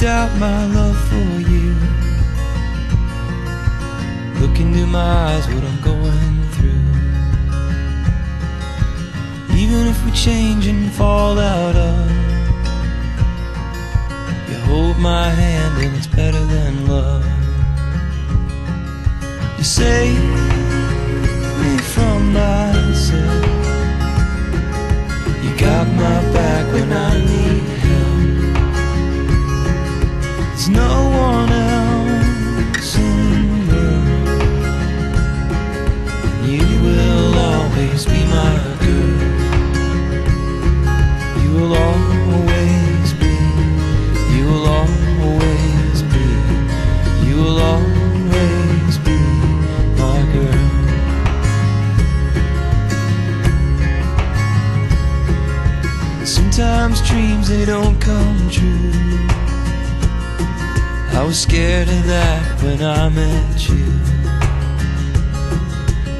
doubt my love for you. Look into my eyes, what I'm going through. Even if we change and fall out of, you hold my hand and it's better than love. You save Sometimes dreams they don't come true. I was scared of that when I met you.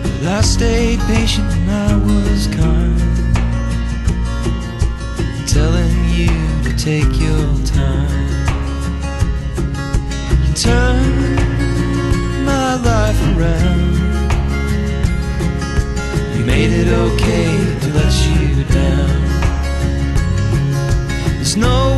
But I stayed patient and I was kind. Telling you to take your time. You turned my life around. You made it okay There's